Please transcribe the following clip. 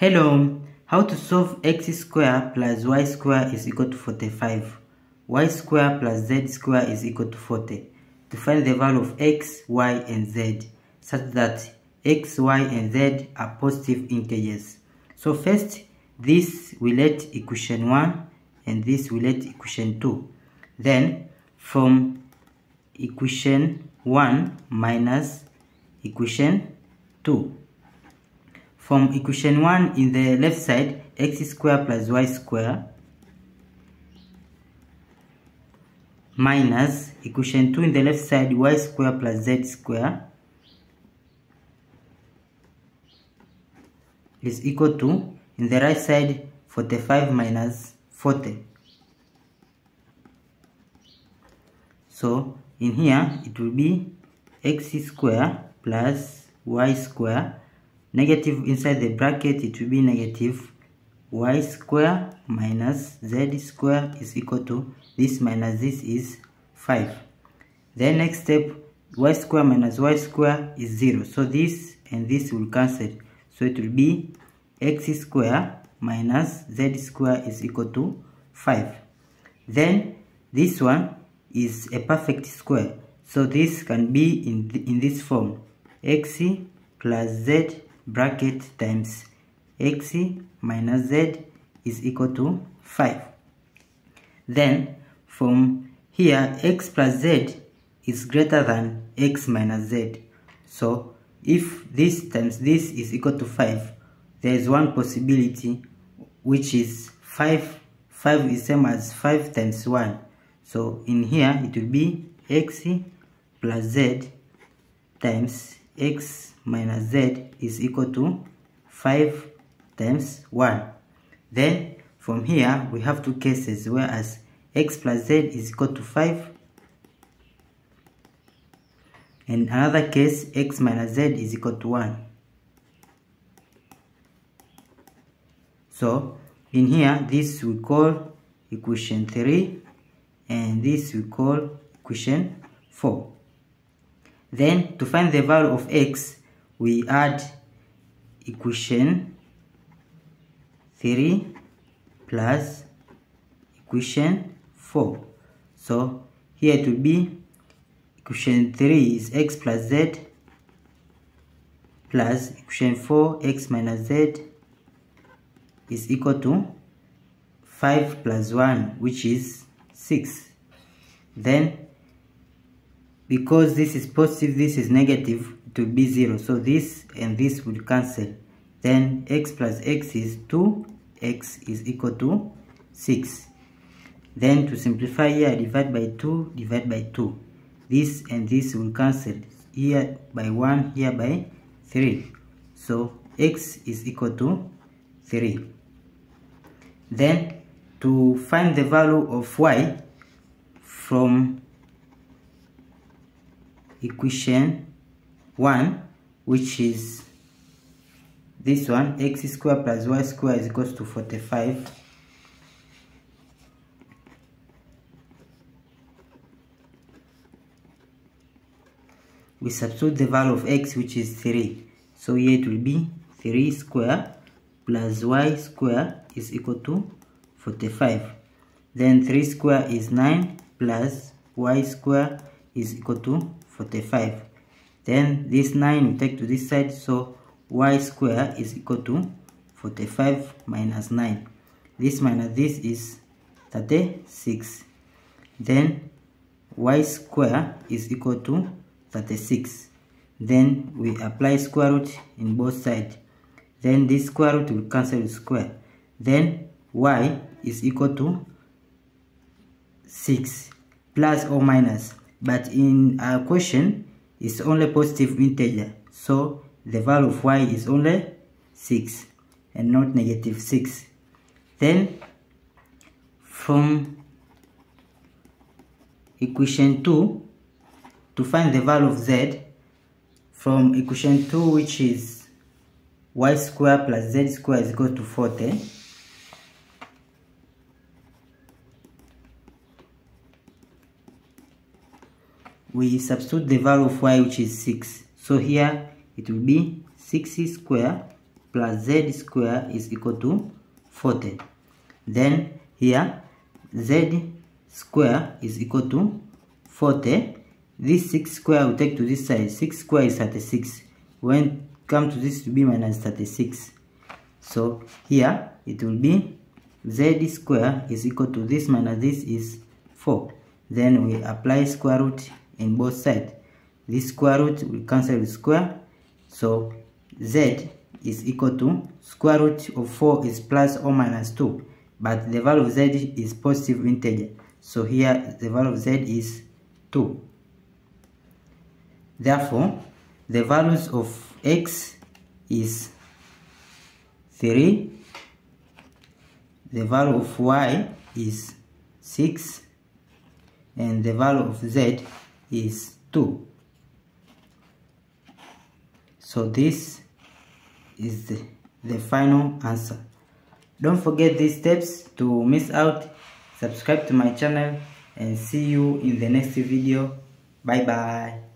Hello, how to solve x square plus y square is equal to 45. y square plus z square is equal to 40. To find the value of x, y and z such that x, y and z are positive integers. So first, this we let equation 1 and this we let equation 2. Then from equation 1 minus equation 2 from equation 1 in the left side, x square plus y square minus equation 2 in the left side, y square plus z square is equal to, in the right side, 45 minus 40. So, in here, it will be x square plus y square negative inside the bracket it will be negative y square minus z square is equal to this minus this is 5 then next step y square minus y square is 0 so this and this will cancel. So it will be x square minus z square is equal to 5 then this one is a perfect square. So this can be in, in this form. X plus z bracket times x minus z is equal to 5. Then from here x plus z is greater than x minus z. So if this times this is equal to 5, there is one possibility which is 5. 5 is same as 5 times 1. So in here it will be x plus z times x minus z is equal to 5 times 1. Then from here we have two cases whereas x plus z is equal to 5 and another case x minus z is equal to 1. So in here this we call equation 3 and this we call equation 4. Then to find the value of x, we add equation 3 plus equation 4. So here it be equation 3 is x plus z plus equation 4 x minus z is equal to 5 plus 1 which is 6. Then because this is positive this is negative will be 0 so this and this will cancel. Then x plus x is 2 x is equal to 6 then to simplify here divide by 2 divide by 2 this and this will cancel here by 1 here by 3 so x is equal to 3 then to find the value of y from equation 1 which is this one x square plus y square is equals to 45 we substitute the value of x which is 3 so here it will be 3 square plus y square is equal to 45 then 3 square is 9 plus y square is equal to 45 then this 9 we take to this side so y square is equal to 45 minus 9 this minus this is 36 then y square is equal to 36 then we apply square root in both sides then this square root will cancel with square. Then y is equal to 6 plus or minus. But in our question it's only positive integer. So the value of y is only 6 and not negative 6 then from equation 2 to find the value of z from equation 2 which is y square plus z square is equal to 40 we substitute the value of y which is 6 so here it will be 6 square plus z square is equal to 40 then here z square is equal to 40 this 6 square will take to this side. 6 square is 36 when come to this to be minus 36 so here it will be z square is equal to this minus this is 4 then we apply square root in both sides. This square root will cancel with square. So z is equal to square root of 4 is plus or minus 2 but the value of z is positive integer. So here the value of z is 2 therefore the values of x is 3 the value of y is 6 and the value of z is 2 so this is the, the final answer. Don't forget these steps to miss out. Subscribe to my channel and see you in the next video. Bye bye